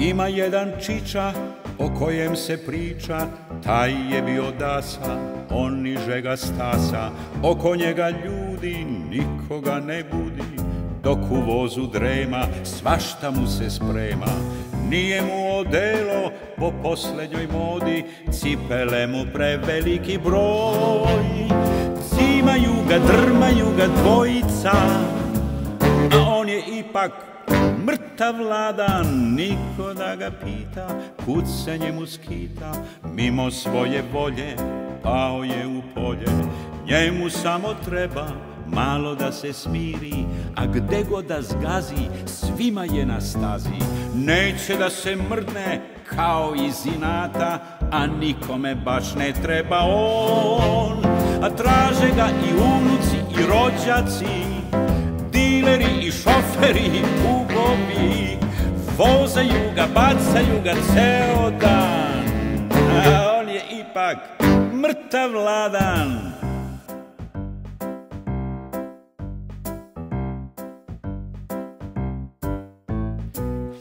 Ima jedan čiča o kojem se priča, taj je bio dasa, on niže ga stasa, oko njega ljudi nikoga ne budi, dok u vozu drema svašta mu se sprema. Nije mu odelo po posljednjoj modi, cipele mu preveliki broj. Cimaju ga, drmaju ga dvojica, a on je ipak Mrtav vladan, niko da ga pita, kud se njemu skita, mimo svoje volje, pao je u polje. Njemu samo treba malo da se smiri, a gde god da zgazi, svima je na stazi. Neće da se mrdne kao iz inata, a nikome baš ne treba on. A traže ga i unuci i rođaci, dileri i šoferi u gobi Vozaju ga, bacaju ga ceo dan A on je ipak mrtav vladan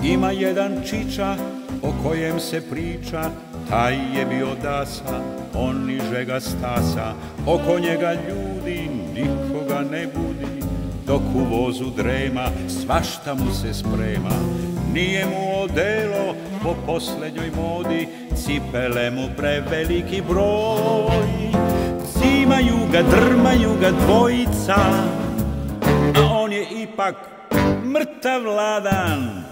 Ima jedan čiča o kojem se priča Taj je bio dasa, on niže ga stasa Oko njega ljudi nikoga ne budi dok u vozu drema, svašta mu se sprema. Nije mu odelo po posljednjoj modi, cipele mu preveliki broj. Cimaju ga, drmaju ga dvojica, a on je ipak mrtav vladan.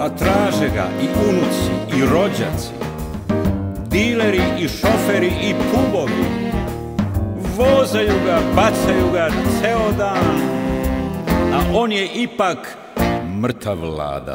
A traže ga i unuci i rođaci, dileri i šoferi i pubovi, vozaju ga, bacaju ga ceo dan, a on je ipak mrtav vlada.